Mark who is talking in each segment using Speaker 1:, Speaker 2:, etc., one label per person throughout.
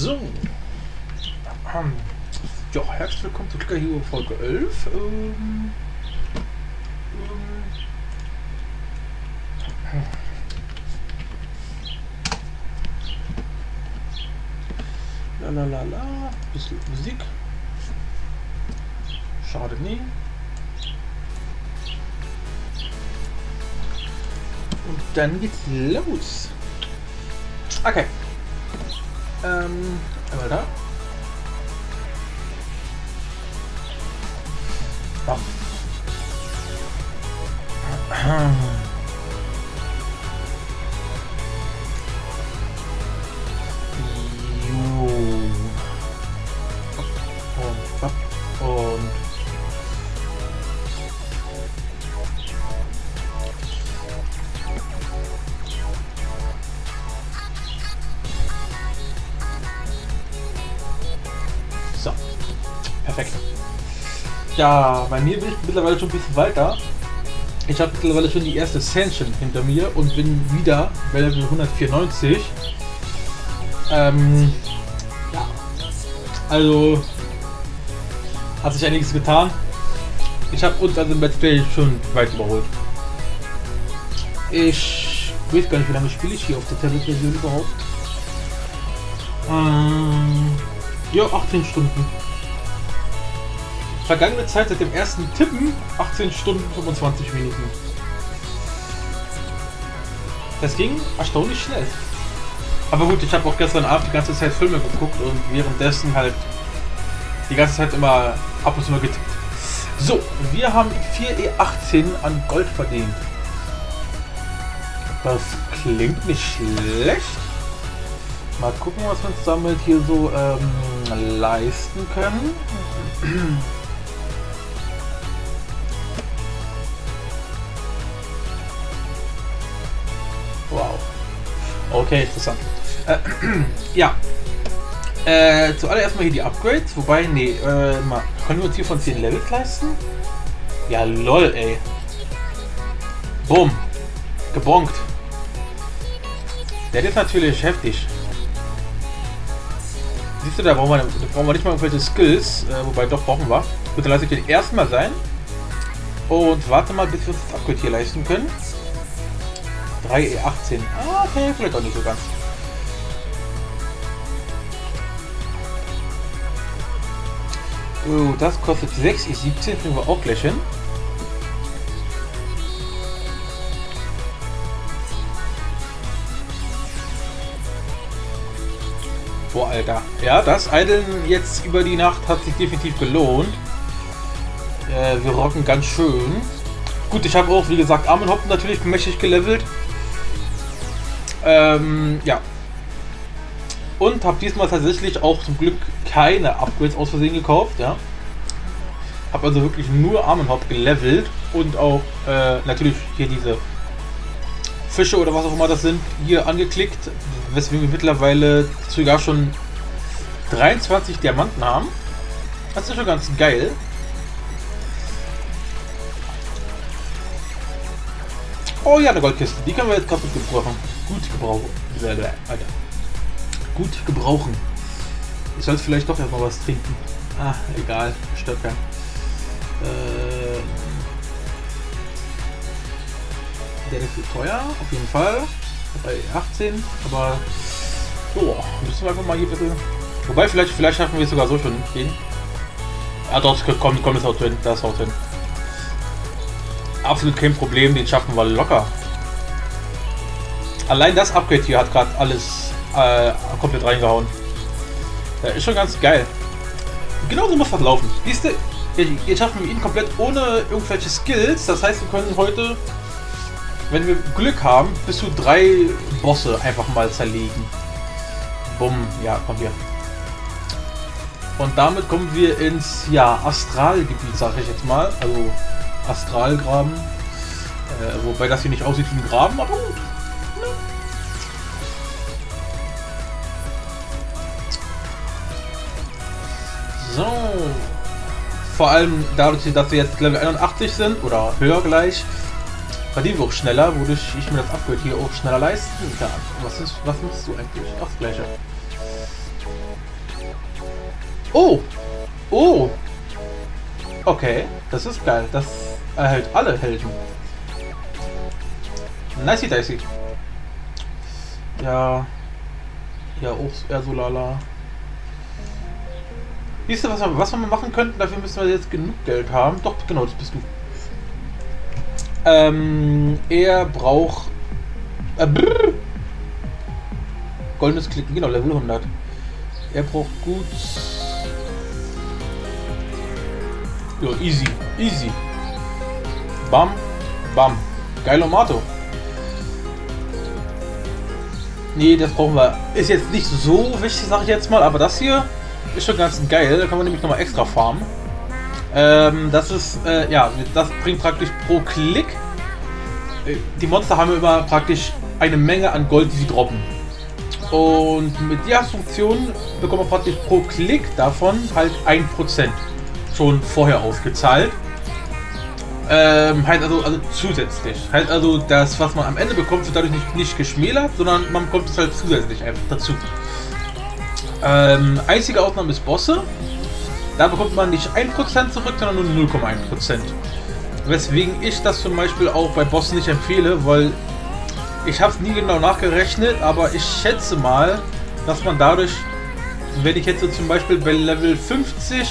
Speaker 1: So. Ähm, ja, herzlich willkommen zu Klicker Hero Folge 11. Ähm, ähm, la la la la. Bisschen Musik. Schade nie. Und dann geht's los. Okay. Ähm, einmal da. Bam. Ja, bei mir bin ich mittlerweile schon ein bisschen weiter. Ich habe mittlerweile schon die erste Ascension hinter mir und bin wieder bei Level 194. Ähm, ja. Also hat sich einiges getan. Ich habe uns also im Let's Play schon weit überholt. Ich weiß gar nicht, wie lange spiele ich hier auf der Tablet-Version überhaupt. Ähm, ja, 18 Stunden. Vergangene Zeit seit dem ersten Tippen 18 Stunden 25 Minuten. Das ging erstaunlich schnell. Aber gut, ich habe auch gestern Abend die ganze Zeit Filme geguckt und währenddessen halt die ganze Zeit immer ab und zu mal getippt. So, wir haben 4E18 an Gold verdient. Das klingt nicht schlecht. Mal gucken, was wir uns damit hier so ähm, leisten können. Okay, interessant. Äh, ja. Äh, zuallererst mal hier die Upgrades. Wobei, nee, äh, mal, können wir uns hier von 10 Levels leisten? Ja, lol, ey. Bumm. Gebonkt. Der ist natürlich heftig. Siehst du, da brauchen wir, da brauchen wir nicht mal irgendwelche Skills. Äh, wobei, doch, brauchen wir. Gut, dann lasse ich den erstmal sein. Und warte mal, bis wir uns das Upgrade hier leisten können. 3E18. Ah, okay, vielleicht auch nicht so ganz. Gut, das kostet 6E17, kriegen wir auch gleich hin. Boah, Alter. Ja, das Eideln jetzt über die Nacht hat sich definitiv gelohnt. Äh, wir rocken ganz schön. Gut, ich habe auch, wie gesagt, Armenhop natürlich mächtig gelevelt. Ähm, ja. Und habe diesmal tatsächlich auch zum Glück keine Upgrades aus Versehen gekauft, ja. Habe also wirklich nur Armenhop gelevelt und auch äh, natürlich hier diese Fische oder was auch immer das sind, hier angeklickt, weswegen wir mittlerweile sogar schon 23 Diamanten haben. Das ist schon ganz geil. Oh ja, eine Goldkiste. Die können wir jetzt kaputt gebrauchen. Gut gebrauchen. Alter. Gut gebrauchen. Ich sollte vielleicht doch erstmal was trinken. Ah, egal. Stört keinen. Äh, der ist zu teuer, auf jeden Fall. Bei 18, aber so, müssen wir einfach mal hier bitte. Wobei, vielleicht, vielleicht schaffen wir es sogar so schon hin. Ah doch, kommt, kommt das haut hin. Das haut hin. Absolut kein Problem, den schaffen wir locker. Allein das Upgrade hier hat gerade alles äh, komplett reingehauen. Ja, ist schon ganz geil. Genauso muss das laufen. Siehst du, jetzt schaffen wir ihn komplett ohne irgendwelche Skills. Das heißt, wir können heute, wenn wir Glück haben, bis zu drei Bosse einfach mal zerlegen. Bumm, ja, kommen wir. Und damit kommen wir ins ja, Astralgebiet, sage ich jetzt mal. Also Astralgraben. Äh, wobei das hier nicht aussieht wie ein Graben, aber gut. So. Vor allem dadurch, dass wir jetzt Level 81 sind oder höher gleich, verdienen wir auch schneller, wodurch ich mir das Upgrade hier auch schneller leisten kann. Was ist, was machst du eigentlich? Ach, das gleiche. Oh! Oh! Okay, das ist geil. Das erhält alle Helden. Nicey dicey. Ja. Ja, auch eher so lala. Siehst du, was wir, was wir machen könnten? Dafür müssen wir jetzt genug Geld haben. Doch, genau, das bist du. Ähm, er braucht... Äh, brrr. Goldenes Klicken, genau, Level 100. Er braucht gut... Ja, easy, easy. Bam, bam. Geilomato. Nee, das brauchen wir. Ist jetzt nicht so wichtig, sag ich jetzt mal, aber das hier ist schon ganz geil. Da kann man nämlich nochmal extra farmen. Ähm, das ist, äh, ja, das bringt praktisch pro Klick. Äh, die Monster haben immer praktisch eine Menge an Gold, die sie droppen. Und mit der Funktion bekommt man praktisch pro Klick davon halt 1% schon vorher ausgezahlt. Ähm, halt also, also zusätzlich. Halt also das, was man am Ende bekommt, wird dadurch nicht, nicht geschmälert, sondern man bekommt es halt zusätzlich einfach dazu. Ähm, einzige Ausnahme ist Bosse. Da bekommt man nicht 1% zurück, sondern nur 0,1%. Weswegen ich das zum Beispiel auch bei Bossen nicht empfehle, weil ich habe es nie genau nachgerechnet, aber ich schätze mal, dass man dadurch, wenn ich jetzt so zum Beispiel bei Level 50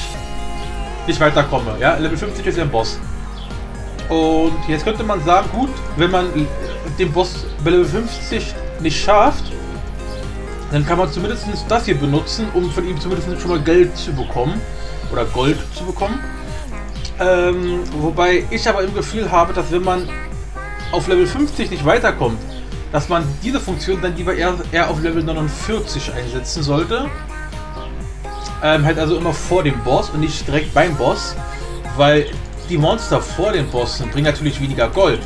Speaker 1: nicht weiterkomme, ja, Level 50 ist ja ein Boss. Und jetzt könnte man sagen, gut, wenn man den Boss bei Level 50 nicht schafft, dann kann man zumindest das hier benutzen, um von ihm zumindest schon mal Geld zu bekommen. Oder Gold zu bekommen. Ähm, wobei ich aber im Gefühl habe, dass wenn man auf Level 50 nicht weiterkommt, dass man diese Funktion dann lieber eher, eher auf Level 49 einsetzen sollte. Ähm, halt also immer vor dem Boss und nicht direkt beim Boss, weil die Monster vor den Bossen bringen natürlich weniger Gold.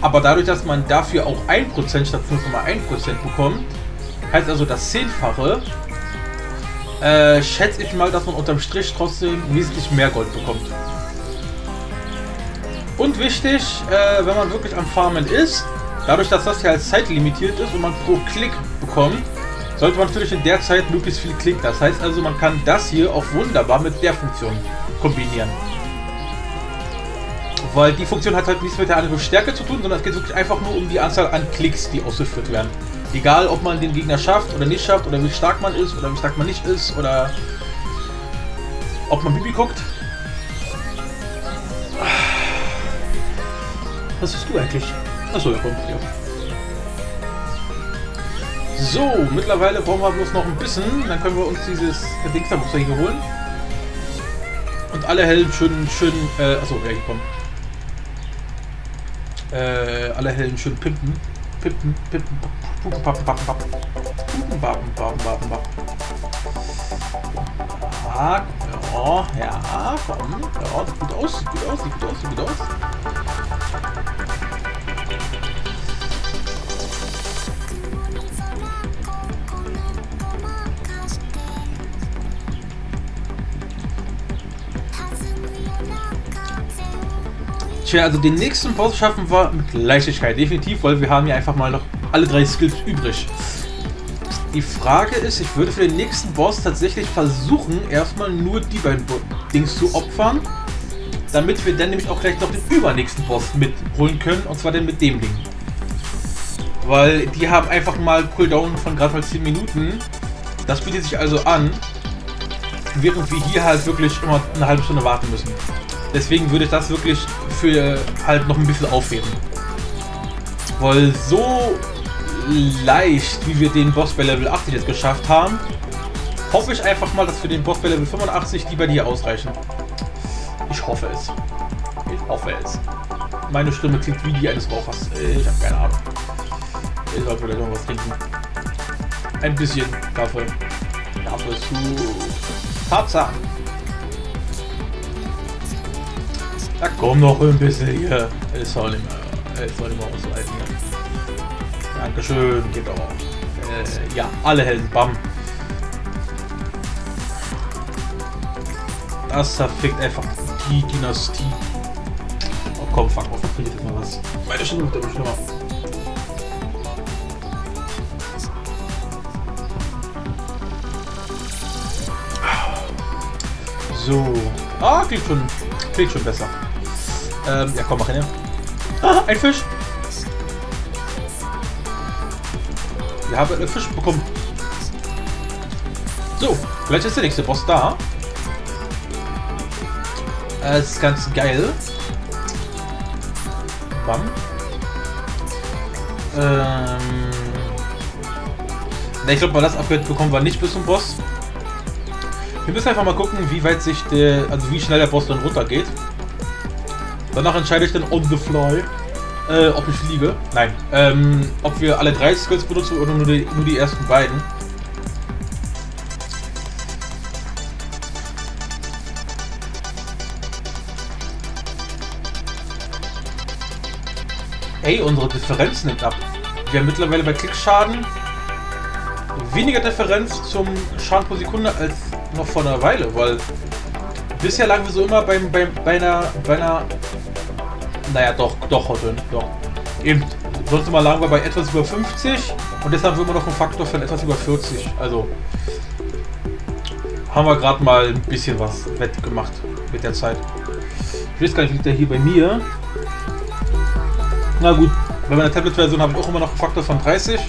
Speaker 1: Aber dadurch, dass man dafür auch 1% statt 0,1% bekommt, heißt also das Zehnfache, äh, schätze ich mal, dass man unterm Strich trotzdem wesentlich mehr Gold bekommt. Und wichtig, äh, wenn man wirklich am Farmen ist, dadurch, dass das hier als zeitlimitiert ist und man pro Klick bekommt, sollte man natürlich in der Zeit möglichst viel klicken. Das heißt also, man kann das hier auch wunderbar mit der Funktion kombinieren. Weil die Funktion hat halt nichts mit der Angriffsstärke zu tun, sondern es geht wirklich einfach nur um die Anzahl an Klicks, die ausgeführt werden. Egal, ob man den Gegner schafft oder nicht schafft, oder wie stark man ist, oder wie stark man nicht ist, oder ob man Bibi guckt. Was bist du eigentlich? Achso, ja, komm, ja. So, mittlerweile brauchen wir bloß noch ein bisschen, dann können wir uns dieses Dingstermuster hier holen. Und alle Helden schön, schön, äh, achso, ja, hier kommen äh, alle Helden schön pimpen. Pimpen, pimpen, pupen, pappen, pappen, pappen. Pupen, pappen, pappen, pappen, pappen. Ja, ja, komm. Ja, sieht gut aus, sieht gut aus, sieht gut aus, sieht gut aus. Tja, also den nächsten Boss schaffen wir mit Leichtigkeit, definitiv, weil wir haben ja einfach mal noch alle drei Skills übrig. Die Frage ist, ich würde für den nächsten Boss tatsächlich versuchen, erstmal nur die beiden Dings zu opfern, damit wir dann nämlich auch gleich noch den übernächsten Boss mitholen können, und zwar den mit dem Ding. Weil die haben einfach mal Cooldown von gerade mal 10 Minuten. Das bietet sich also an, während wir hier halt wirklich immer eine halbe Stunde warten müssen. Deswegen würde ich das wirklich für halt noch ein bisschen aufheben. Weil so leicht, wie wir den Boss bei Level 80 jetzt geschafft haben, hoffe ich einfach mal, dass für den Boss bei Level 85 die bei dir ausreichen. Ich hoffe es. Ich hoffe es. Meine Stimme klingt wie die eines Rauchers. Ich habe keine Ahnung. Ich sollte vielleicht noch was trinken. Ein bisschen Kaffee. Kaffee zu Tatsachen. Da komm noch ein bisschen hier. Es soll nicht mehr, es soll nicht mehr ausreichen. Dankeschön, geht auch. Äh, ja, alle Helden, bam. Das zerfickt einfach die Dynastie. Oh komm, fuck off, ich jetzt mal was. Meine Stimme wird immer schlimmer. So. Ah, klingt schon, klingt schon besser. Ähm, ja komm, mach hin. Ah, ein Fisch. Wir haben einen Fisch bekommen. So, vielleicht ist der nächste Boss da. Das ist ganz geil. Bam. Ähm. ich glaube, mal das Upgrade bekommen wir nicht bis zum Boss. Wir müssen einfach mal gucken, wie weit sich der, also wie schnell der Boss dann runtergeht. Danach entscheide ich dann on the fly, äh, ob ich fliege. Nein. Ähm, ob wir alle drei Skills benutzen oder nur die, nur die ersten beiden. Ey, unsere Differenz nimmt ab. Wir haben mittlerweile bei Klickschaden weniger Differenz zum Schaden pro Sekunde als noch vor einer Weile, weil bisher lagen wir so immer beim, beim, bei einer, bei einer, naja, doch, doch, heute, doch. Eben, sonst immer lagen wir bei etwas über 50 und jetzt haben wir noch einen Faktor von etwas über 40, also haben wir gerade mal ein bisschen was wettgemacht mit der Zeit. Ich weiß gar nicht, liegt der hier bei mir? Na gut, bei meiner Tablet-Version habe ich auch immer noch einen Faktor von 30.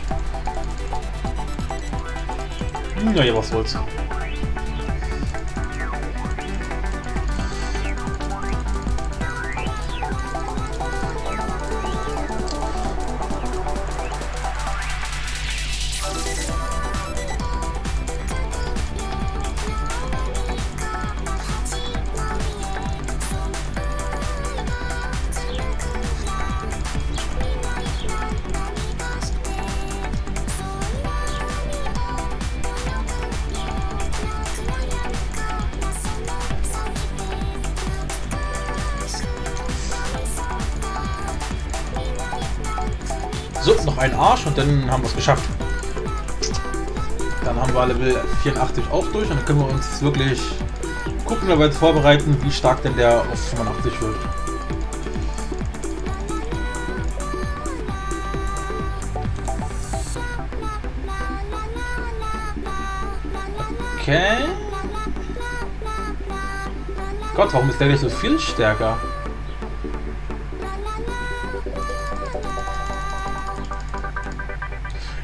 Speaker 1: Naja, was soll's. Und dann haben wir es geschafft. Dann haben wir Level 84 auch durch und dann können wir uns wirklich gucken, wir jetzt vorbereiten, wie stark denn der auf 85 wird. Okay. Gott, warum ist der nicht so viel stärker?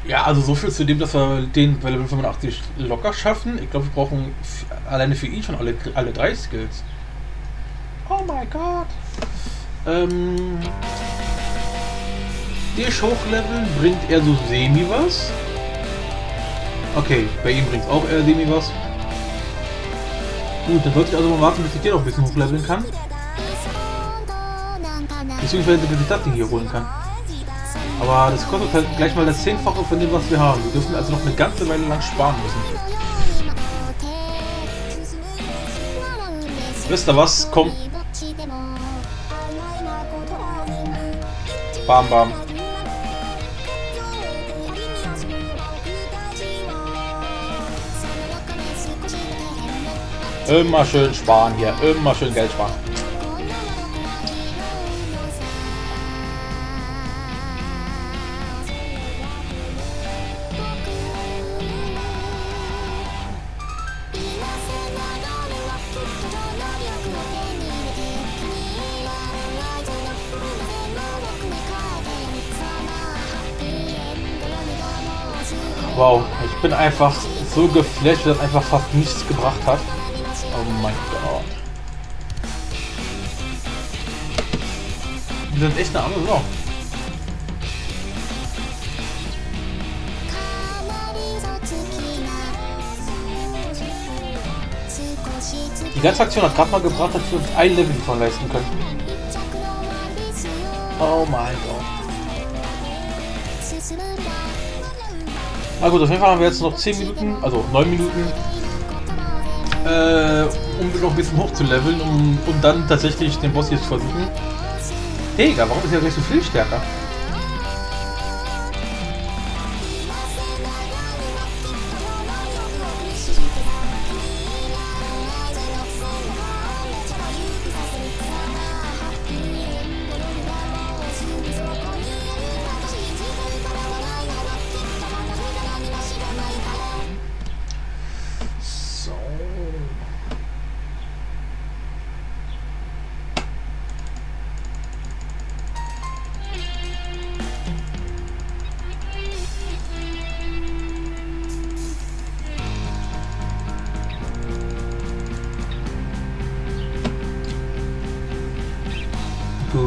Speaker 1: Ja, also so viel zu dem, dass wir den bei Level 85 locker schaffen. Ich glaube, wir brauchen alleine für ihn schon alle, alle drei Skills. Oh mein Gott. Ähm, Dich hochleveln bringt er so semi was. Okay, bei ihm bringt auch eher semi was. Gut, dann sollte ich also mal warten, bis ich den noch ein bisschen hochleveln kann. Beziehungsweise bis ich das Ding hier holen kann. Aber das kostet halt gleich mal das Zehnfache von dem, was wir haben. Wir dürfen also noch eine ganze Weile lang sparen müssen. Wisst ihr was? Komm. Bam, bam. Immer schön sparen hier. Immer schön Geld sparen. Wow, ich bin einfach so geflasht, dass einfach fast nichts gebracht hat. Oh mein Gott. Die sind echt eine andere Sau. Die ganze Aktion hat gerade mal gebracht, dass wir uns ein Level davon leisten können. Oh mein Gott. Na gut, auf jeden Fall haben wir jetzt noch 10 Minuten, also 9 Minuten, äh, um noch ein bisschen hoch zu leveln, um, um dann tatsächlich den Boss hier zu versuchen. Digga, warum ist er gleich so viel stärker?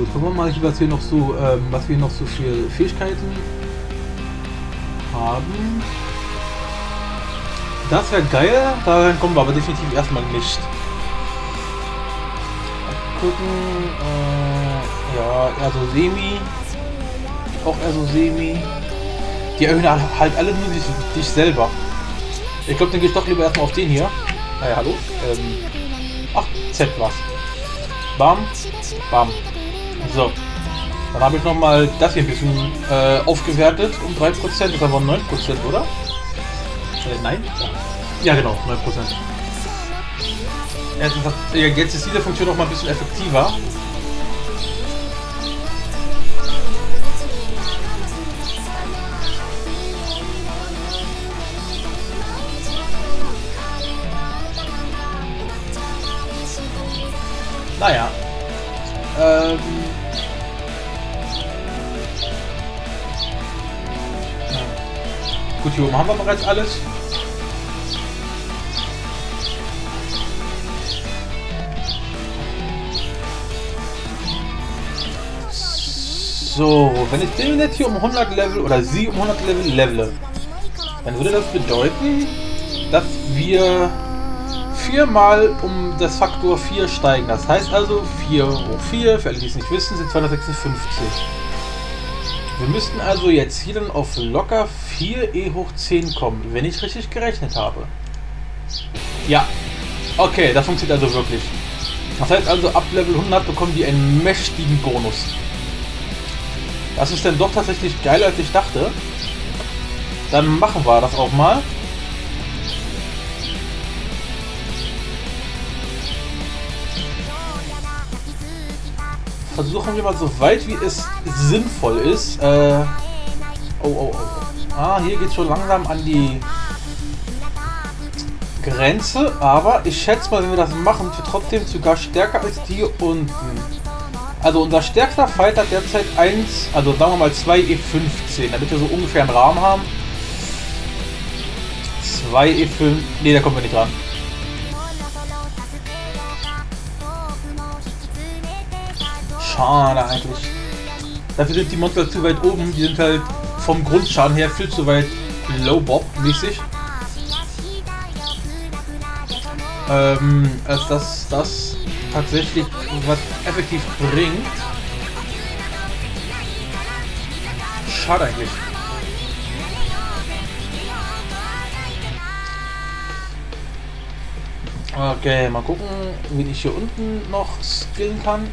Speaker 1: Gut, gucken wir mal, was wir noch so, ähm, was wir noch so für Fähigkeiten haben. Das wäre geil, daran kommen wir aber definitiv erstmal nicht. Gucken, äh, ja, eher so semi. Auch eher so semi. Die erhöhen halt alle nur dich, dich selber. Ich glaube, dann gehe ich doch lieber erstmal auf den hier. Naja, hallo. Ähm, ach, Z was. Bam, bam. So. Dann habe ich nochmal das hier ein bisschen äh, aufgewertet um 3%. Das ist aber 9%, oder? Äh, nein? Ja, genau, 9%. Jetzt ist, jetzt ist diese Funktion noch mal ein bisschen effektiver. Gut, hier oben haben wir bereits alles. So, wenn ich den jetzt hier um 100 Level oder sie um 100 Level levele, dann würde das bedeuten, dass wir viermal um das Faktor 4 steigen. Das heißt also 4 hoch 4, für alle die es nicht wissen, sind 256. Wir müssten also jetzt hier dann auf locker 4 e hoch 10 kommen, wenn ich richtig gerechnet habe. Ja, okay, das funktioniert also wirklich. Das heißt also, ab Level 100 bekommen die einen mächtigen Bonus. Das ist dann doch tatsächlich geiler, als ich dachte. Dann machen wir das auch mal. versuchen wir mal so weit wie es sinnvoll ist. Äh, oh, oh, oh. Ah, hier geht schon langsam an die Grenze. Aber ich schätze mal, wenn wir das machen, sind trotzdem sogar stärker als die unten. Also unser stärkster Fight hat derzeit 1, also sagen wir mal 2 E15, damit wir so ungefähr einen Rahmen haben. 2 E5, ne, da kommen wir nicht dran. Schade eigentlich. Dafür sind die Monster zu weit oben. Die sind halt vom Grundschaden her viel zu weit Low-Bob-mäßig. Ähm, als dass das tatsächlich was effektiv bringt. Schade eigentlich. Okay, mal gucken, wie ich hier unten noch skillen kann.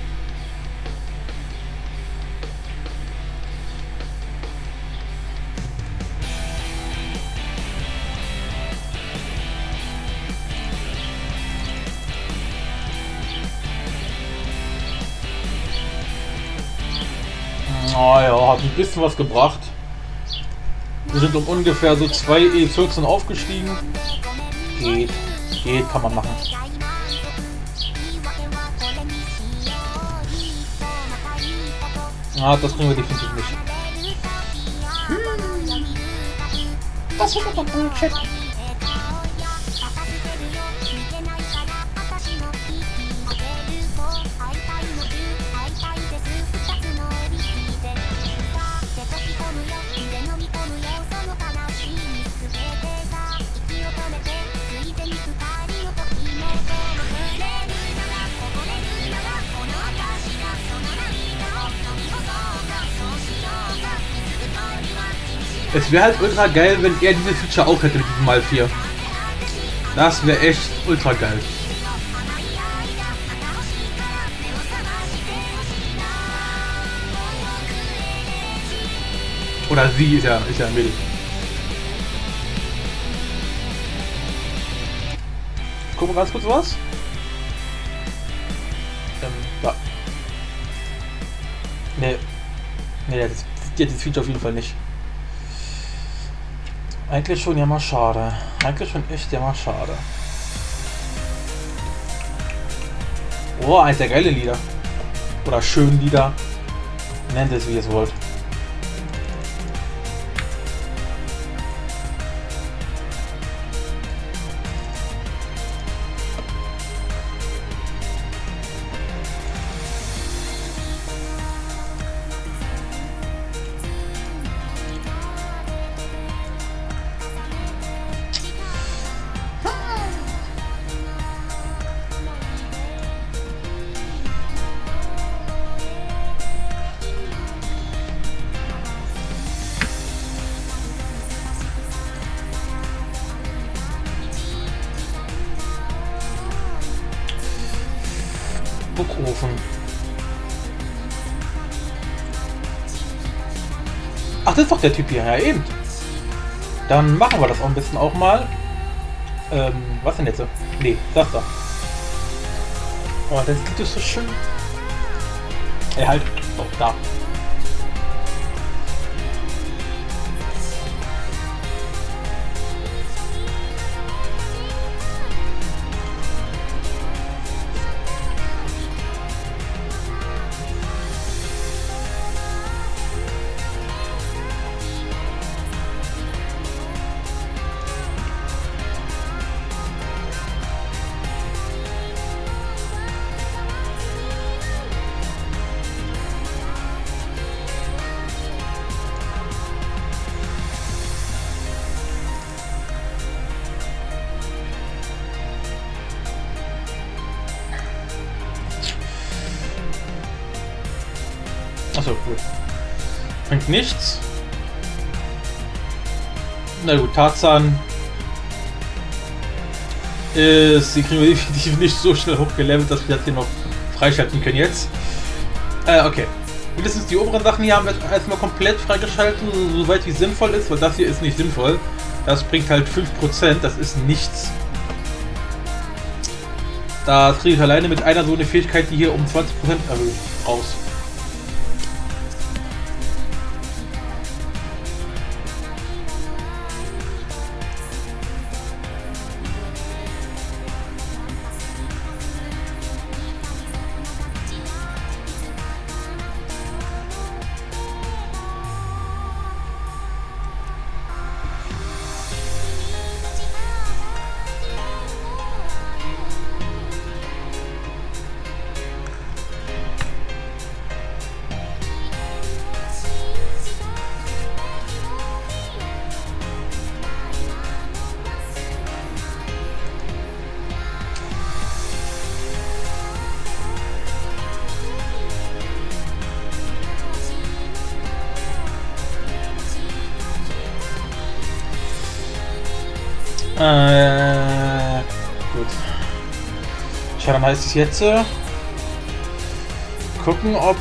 Speaker 1: Naja, hat ein bisschen was gebracht. Wir sind um ungefähr so 2 E14 aufgestiegen. Geht. Geht, kann man machen. Ah, das kriegen wir definitiv nicht. Hm. Das ist doch Bullshit. Es wäre halt ultra geil, wenn er diese Feature auch hätte mit diesem Mal 4. Das wäre echt ultra geil. Oder sie ist ja, ist ja ein Mädel. Gucken wir ganz kurz was. Ähm, da. Nee. Nee, das, das Feature auf jeden Fall nicht. Eigentlich schon ja mal schade. Eigentlich schon echt ja mal schade. Oh, eins der geile Lieder. Oder schönen Lieder. Nennt es wie ihr es wollt. Das ist doch der Typ hier. Ja, eben. Dann machen wir das auch ein bisschen auch mal. Ähm, was denn jetzt? Nee, das da. Oh, das sieht so schön. Ey, halt. Oh, da. Achso, gut. Bringt nichts. Na gut, Tarzan ist, die kriegen wir definitiv nicht so schnell hochgelevelt, dass wir das hier noch freischalten können jetzt. Äh, okay. Mindestens die oberen Sachen hier haben wir erstmal komplett freigeschalten, soweit wie sinnvoll ist, weil das hier ist nicht sinnvoll. Das bringt halt 5%, das ist nichts. Da kriege ich alleine mit einer so eine Fähigkeit, die hier um 20% erhöht, raus. Äh, gut. Schau, dann heißt es jetzt äh, gucken, ob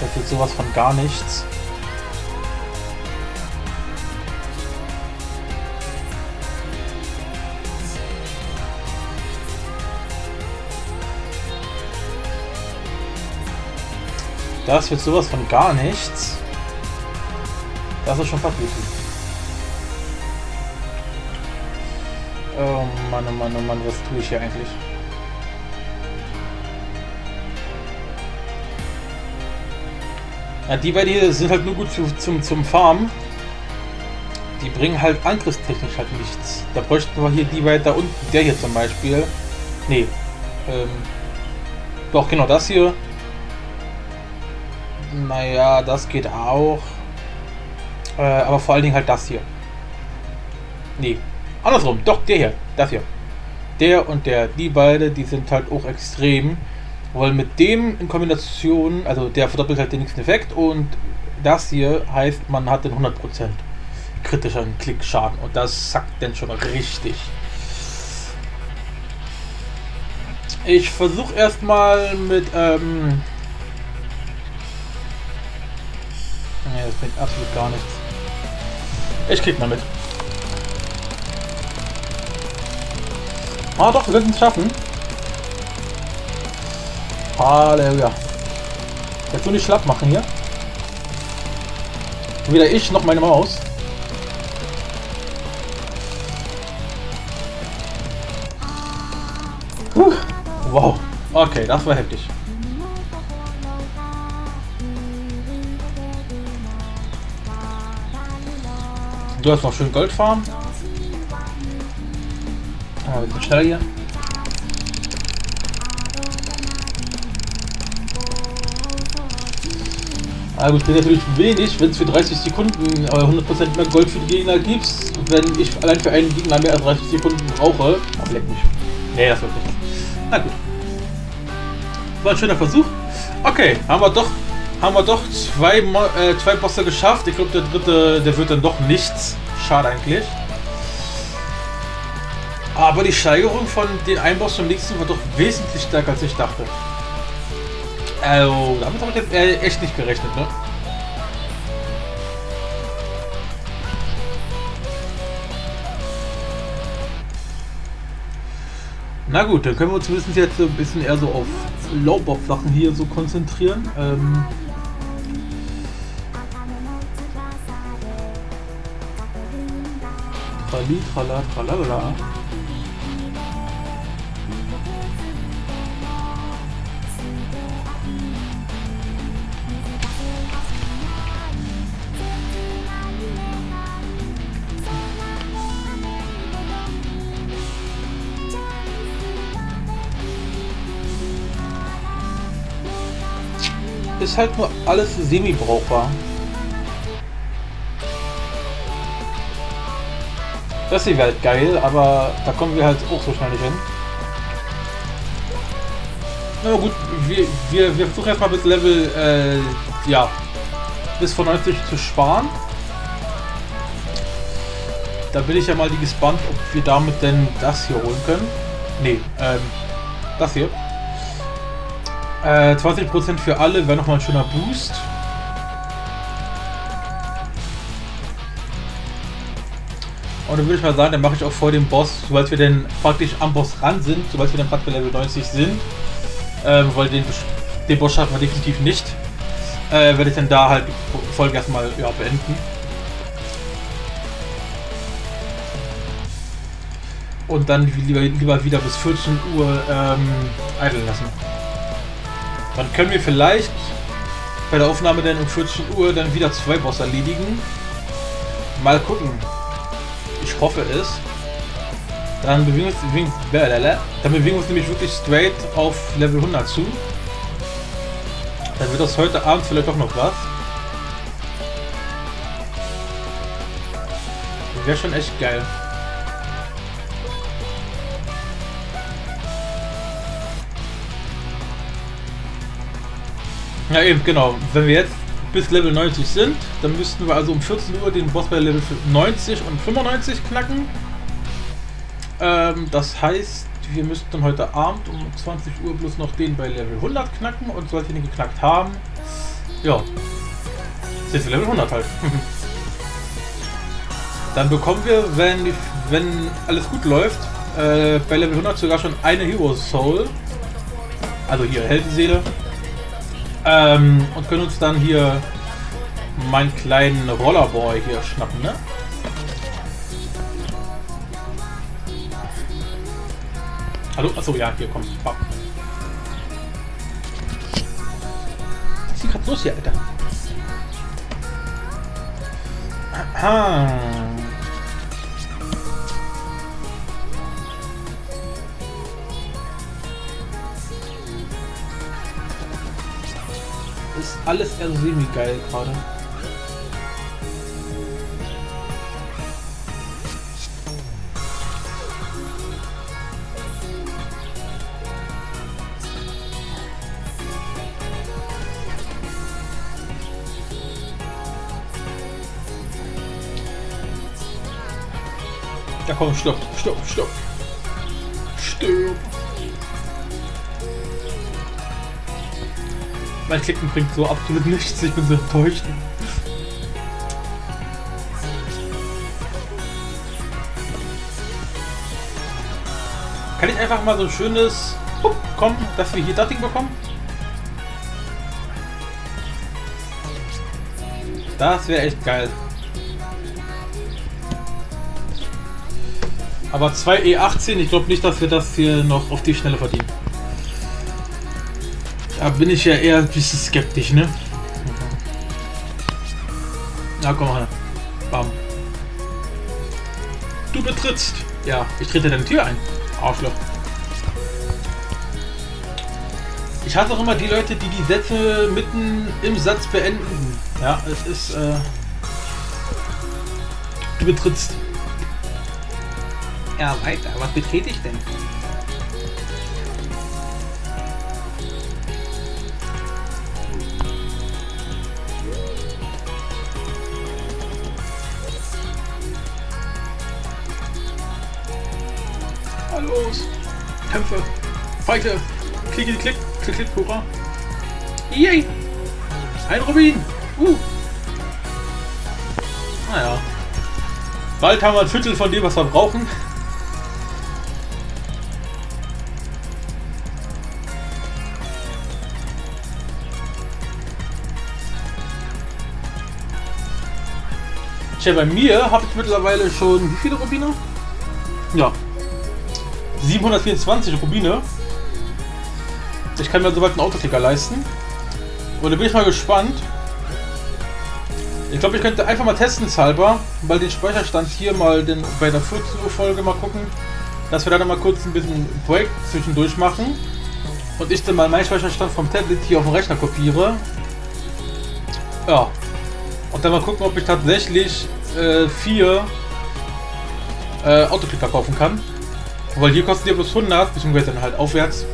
Speaker 1: das wird sowas von gar nichts. Das wird sowas von gar nichts. Das ist schon fast Mann, oh Mann, oh Mann, was tue ich hier eigentlich? Ja, die beiden hier sind halt nur gut für, zum, zum Farmen. Die bringen halt angriffstechnisch halt nichts. Da bräuchten wir hier die weiter unten. Der hier zum Beispiel. Nee. Ähm, doch, genau, das hier. Naja, das geht auch. Äh, aber vor allen Dingen halt das hier. Nee, Andersrum, doch, der hier, das hier. Der und der, die beide, die sind halt auch extrem. Weil mit dem in Kombination, also der verdoppelt halt den nächsten Effekt und das hier heißt, man hat den 100% kritischen Klickschaden und das sackt dann schon richtig. Ich versuche erstmal mit, ähm... Ne, das bringt absolut gar nichts. Ich krieg mal mit. Ah doch, wir können es schaffen. Halleluja. Jetzt nur nicht schlapp machen hier. Weder ich noch meine Maus. Puh. Wow. Okay, das war heftig. Du hast noch schön Gold farmen. Ein bisschen schneller hier. Ah gut, bin natürlich wenig, wenn es für 30 Sekunden aber 100% mehr Gold für die Gegner gibt, wenn ich allein für einen Gegner mehr als 30 Sekunden brauche. Aber leck mich. Nee, das wird nicht. Na gut. War ein schöner Versuch. Okay, haben wir doch, haben wir doch zwei, äh, zwei Bosse geschafft. Ich glaube, der dritte, der wird dann doch nichts. Schade eigentlich. Aber die Steigerung von den einen Boss zum nächsten war doch wesentlich stärker als ich dachte. Also, damit habe ich jetzt äh, echt nicht gerechnet, ne? Na gut, dann können wir uns zumindest jetzt ein bisschen eher so auf Low-Bob-Sachen hier so konzentrieren. Ähm Trali, trala, tralala. Ist halt nur alles semi-brauchbar. Das hier wäre halt geil, aber da kommen wir halt auch so schnell nicht hin. Na gut, wir, wir, wir versuchen erstmal bis Level, äh, ja, bis von 90 zu sparen. Da bin ich ja mal gespannt, ob wir damit denn das hier holen können. Nee, ähm, das hier. Äh, 20% für alle wäre nochmal ein schöner Boost. Und dann würde ich mal sagen, dann mache ich auch vor dem Boss, sobald wir denn praktisch am Boss ran sind, sobald wir dann praktisch bei Level 90 sind, ähm, weil den, den Boss schaffen wir definitiv nicht, äh, werde ich dann da halt die Folge erstmal ja, beenden. Und dann lieber, lieber wieder bis 14 Uhr ähm, eideln lassen. Dann können wir vielleicht bei der Aufnahme dann um 14 Uhr dann wieder zwei Boss erledigen. Mal gucken. Ich hoffe es. Dann bewegen wir uns, dann bewegen wir uns nämlich wirklich straight auf Level 100 zu. Dann wird das heute Abend vielleicht doch noch was. Wäre schon echt geil. Ja eben, genau. Wenn wir jetzt bis Level 90 sind, dann müssten wir also um 14 Uhr den Boss bei Level 90 und 95 knacken. Ähm, das heißt, wir müssten heute Abend um 20 Uhr bloß noch den bei Level 100 knacken und sollte wir den geknackt haben, ja, sind wir Level 100 halt. dann bekommen wir, wenn, wenn alles gut läuft, äh, bei Level 100 sogar schon eine Hero Soul. Also hier Heldenseele. Ähm, und können uns dann hier meinen kleinen Rollerboy hier schnappen, ne? Hallo? Achso, ja, hier kommt. Was ist hier gerade los hier, Alter? Aha. Ist alles eher semi-geil gerade. Ja komm, stopp, stopp, stopp. Stopp. Mein Klicken bringt so absolut nichts. Ich bin so enttäuscht. Kann ich einfach mal so ein schönes Hup, kommen, dass wir hier das Ding bekommen? Das wäre echt geil. Aber 2 E18, ich glaube nicht, dass wir das hier noch auf die Schnelle verdienen. Da bin ich ja eher ein bisschen skeptisch, ne? Na komm mal. Bam. Du betrittst. Ja, ich trete deine Tür ein. Arschloch. Ich hasse auch immer die Leute, die die Sätze mitten im Satz beenden. Ja, es ist, äh... Du betrittst. Ja, weiter. Was betrete ich denn? Los! Kämpfe! Klick, klick, klick, klick, klick, hurra! Yay! Ein Rubin! Uh! Naja. Bald haben wir ein Viertel von dem, was wir brauchen. Tja, bei mir habe ich mittlerweile schon wie viele Rubine? Ja. 724 Rubine. Ich kann mir soweit einen Autoklicker leisten. Und da bin ich mal gespannt. Ich glaube, ich könnte einfach mal testen, halber, weil den Speicherstand hier mal den, bei der 14 Uhr Folge mal gucken, dass wir dann mal kurz ein bisschen Break zwischendurch machen und ich dann mal meinen Speicherstand vom Tablet hier auf den Rechner kopiere. Ja, und dann mal gucken, ob ich tatsächlich äh, vier äh, Autoklicker kaufen kann. Weil hier kostet die bloß 100, beziehungsweise dann halt aufwärts.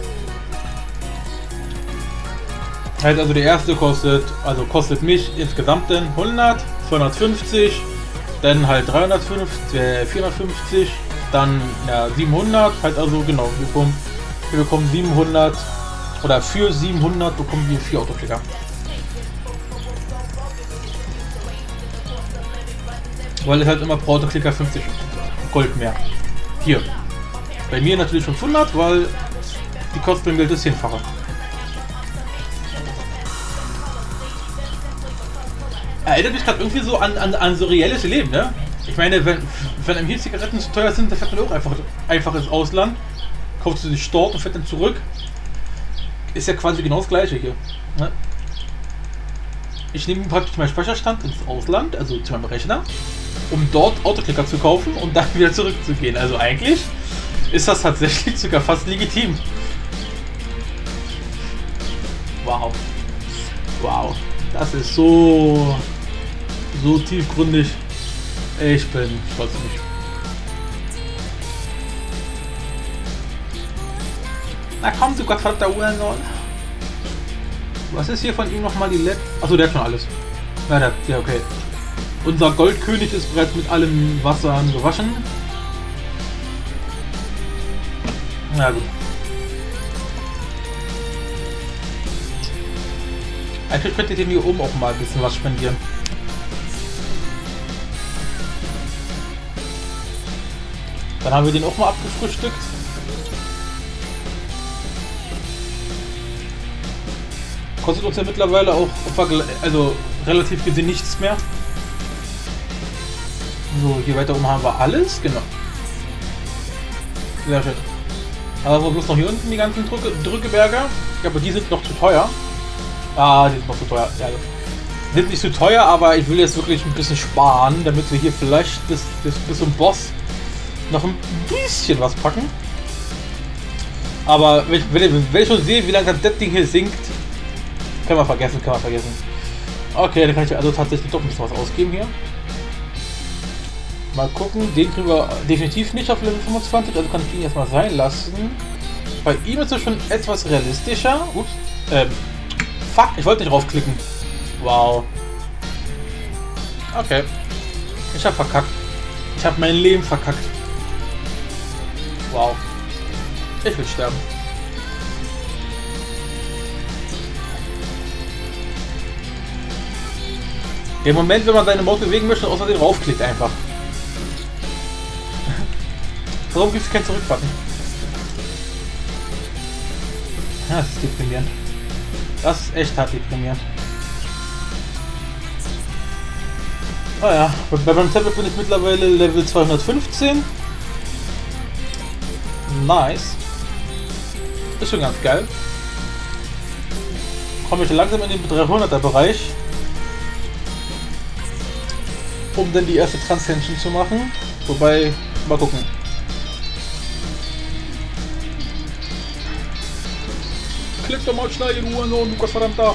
Speaker 1: Halt also der erste kostet, also kostet mich insgesamt dann 100, 250, dann halt 350, äh, 450, dann ja, 700, halt also genau, wir bekommen, wir bekommen 700 oder für 700 bekommen wir vier Autoklicker. Weil es halt immer pro Autoklicker 50 Gold mehr. Hier. Bei mir natürlich 500, weil die kosten Geld das Zehnfache. Erinnert mich gerade irgendwie so an, an, an so reelles Leben, ne? Ich meine, wenn, wenn einem hier Zigaretten zu teuer sind, dann fährt man auch einfach, einfach ins Ausland, kauft sich dort und fährt dann zurück. Ist ja quasi genau das gleiche hier. Ne? Ich nehme praktisch meinen Speicherstand ins Ausland, also zu meinem Rechner, um dort Autoklicker zu kaufen und dann wieder zurückzugehen. Also eigentlich ist das tatsächlich sogar fast legitim. Wow. Wow. Das ist so, so tiefgründig. Ich bin stolz mich. Na komm, du Gottvater Uhrensohn. Was ist hier von ihm nochmal die letzte? Achso, der hat schon alles. Ja, der, ja, okay. Unser Goldkönig ist bereits mit allem Wasser gewaschen. Na gut. Eigentlich könnte ihr dem hier oben auch mal ein bisschen was spendieren. Dann haben wir den auch mal abgefrühstückt. Kostet uns ja mittlerweile auch also relativ gesehen nichts mehr. So, hier weiter oben haben wir alles, genau. Sehr schön. Aber bloß noch hier unten die ganzen Drücke, Drückeberger. Ich glaube, die sind noch zu teuer. Ah, die sind noch zu teuer. Ja, sind nicht zu teuer, aber ich will jetzt wirklich ein bisschen sparen, damit wir hier vielleicht bis, bis, bis zum Boss noch ein bisschen was packen. Aber wenn ich, wenn ich schon sehe, wie lange das Ding hier sinkt, können wir vergessen, können wir vergessen. Okay, dann kann ich also tatsächlich doch ein bisschen was ausgeben hier. Mal gucken, den kriegen wir definitiv nicht auf Level 25, also kann ich ihn erstmal sein lassen. Bei ihm ist es schon etwas realistischer. Ups. Ähm. Fuck, ich wollte nicht draufklicken. Wow. Okay. Ich hab verkackt. Ich hab mein Leben verkackt. Wow. Ich will sterben. Im Moment, wenn man seine Maus bewegen möchte, außerdem raufklickt einfach. Warum gibt es kein Zurückbutton? Ja, das ist deprimierend. Das ist echt hart deprimierend. Ah ja, bei meinem Tablet bin ich mittlerweile Level 215. Nice. Ist schon ganz geil. Komme ich langsam in den 300er Bereich. Um dann die erste Transcension zu machen. Wobei, mal gucken. Klick doch mal schnell in Hurensohn, Lukas verdammter.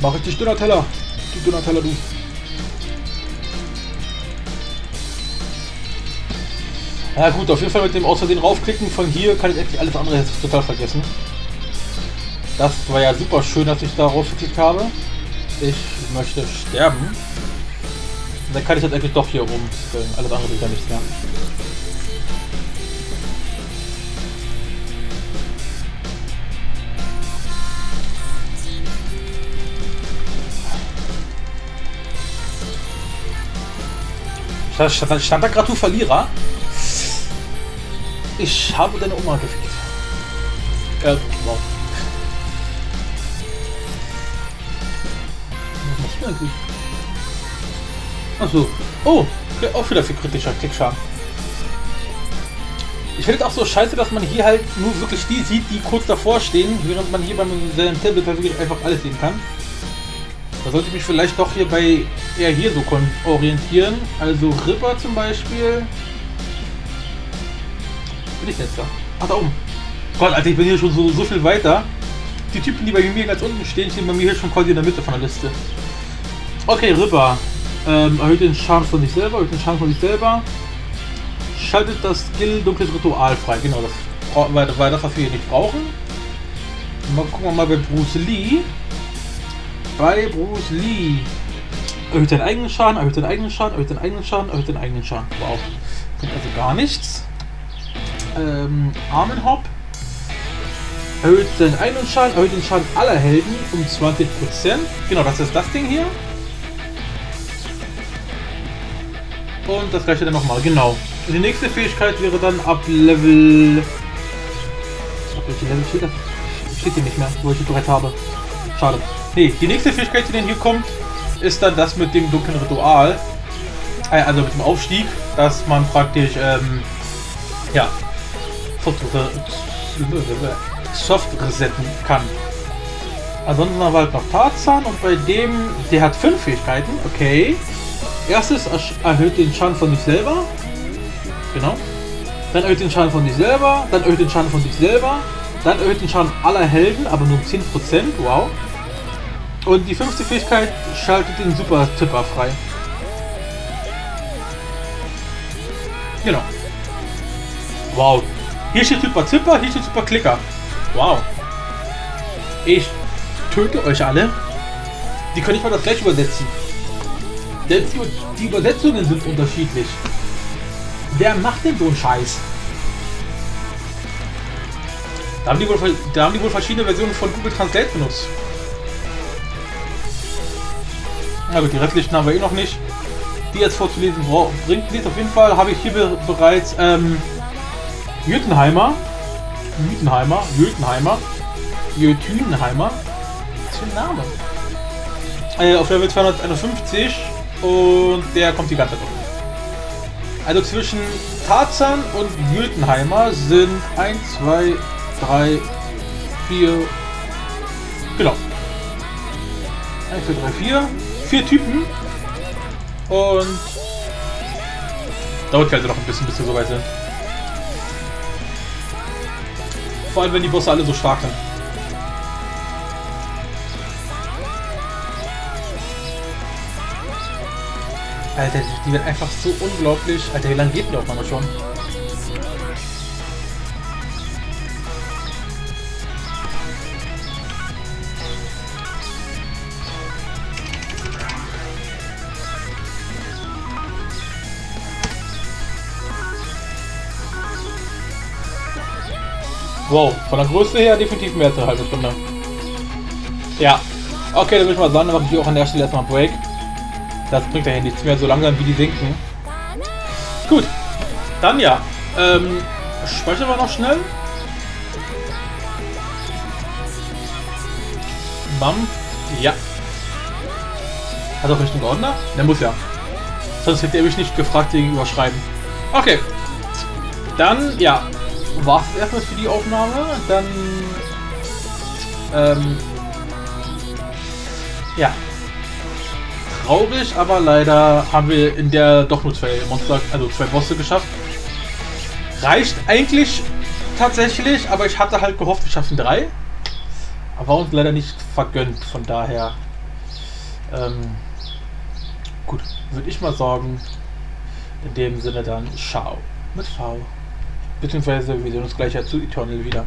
Speaker 1: Mach ich dich Donatella. Du Donatella, du. Ja gut, auf jeden Fall mit dem Außerdem raufklicken von hier kann ich eigentlich alles andere jetzt total vergessen. Das war ja super schön, dass ich da raufgeklickt habe. Ich möchte sterben. dann kann ich jetzt eigentlich doch hier rumstellen. Alles andere ist ja nichts mehr. Stand, stand da gerade du Verlierer? Ich habe deine Oma gefickt. Äh, wow. Was machst du eigentlich? Achso. Oh, auch wieder für kritischer Klickschaden. Ich finde es auch so scheiße, dass man hier halt nur wirklich die sieht, die kurz davor stehen, während man hier beim selben Tablet wirklich einfach alles sehen kann. Da sollte ich mich vielleicht doch hier bei eher hier so orientieren. Also Ripper zum Beispiel. Bin ich jetzt da? Ach, da oben. Gott, Alter, ich bin hier schon so, so viel weiter. Die Typen, die bei mir ganz unten stehen, stehen bei mir hier schon quasi in der Mitte von der Liste. Okay, Ripper. Ähm, erhöht den Schaden von sich selber, erhöht den Schaden von sich selber schaltet das Skill Dunkles Ritual frei. Genau, das war, war das, was wir hier nicht brauchen. Mal gucken wir mal bei Bruce Lee. Bei Bruce Lee. Erhöht den eigenen Schaden, erhöht den eigenen Schaden, erhöht den eigenen Schaden, erhöht den eigenen Schaden. Wow. Bringt also gar nichts. Ähm, Armenhop. Erhöht den eigenen Schaden, erhöht den Schaden aller Helden um 20%. Genau, das ist das Ding hier. Und das gleiche dann nochmal, genau. Die nächste Fähigkeit wäre dann ab Level... Ab welche Level steht das? Steht hier nicht mehr, wo ich die bereits habe. Schade. Nee, die nächste Fähigkeit, die dann hier kommt, ist dann das mit dem dunklen Ritual. Äh, also mit dem Aufstieg, dass man praktisch, ähm, ja, Soft resetten kann. Ansonsten haben wir halt noch Tarzan und bei dem, der hat fünf Fähigkeiten, okay. Erstes erhöht den Schaden von sich selber. Genau. Dann erhöht den Schaden von sich selber, dann erhöht den Schaden von sich selber, dann erhöht den Schaden aller Helden, aber nur um 10%, wow. Und die fünfte Fähigkeit schaltet den Super Tipper frei. Genau. Wow. Hier steht Super Tipper, hier steht Super Klicker. Wow. Ich töte euch alle. Die können nicht mal das gleich übersetzen. Denn die Übersetzungen sind unterschiedlich. Wer macht denn so einen Scheiß? Da haben, die wohl, da haben die wohl verschiedene Versionen von Google Translate benutzt. Na gut, die restlichen haben wir eh noch nicht. Die jetzt vorzulesen bringt nichts. Auf jeden Fall habe ich hier bereits ähm, Jüttenheimer. Jüttenheimer. Jüttenheimer. Jötünheimer. Was für ein Name? Äh, auf Level 251 und der kommt die ganze Zeit. Also zwischen Tarzan und Gültenheimer sind 1, 2, 3, 4, genau. 1, 2, 3, 4. Vier Typen. Und dauert halt noch ein bisschen, bis wir so weit sind. Vor allem, wenn die Bosse alle so stark sind. Alter, die wird einfach so unglaublich. Alter, wie lange geht die auch mal schon? Wow, von der Größe her definitiv mehr als eine halbe Stunde. Ja. Okay, dann würde ich mal sagen, dann mache ich auch an der Stelle erstmal Break. Das bringt ja nichts mehr, so langsam wie die sinken. Gut. Dann ja. Ähm, speichern wir noch schnell. Bam. Ja. Hat er Richtung Ordner? Der muss ja. Sonst hätte er mich nicht gefragt wegen Überschreiben. Okay. Dann, ja. War es erstmal für die Aufnahme. Dann. Ähm, ja, traurig, aber leider haben wir in der doch nur zwei Monster, also zwei Bosse geschafft. Reicht eigentlich tatsächlich, aber ich hatte halt gehofft, wir schaffen drei. Aber uns leider nicht vergönnt, von daher. Ähm, gut, würde ich mal sagen, in dem Sinne dann Ciao mit V. Beziehungsweise wir sehen uns gleich ja zu Eternal wieder.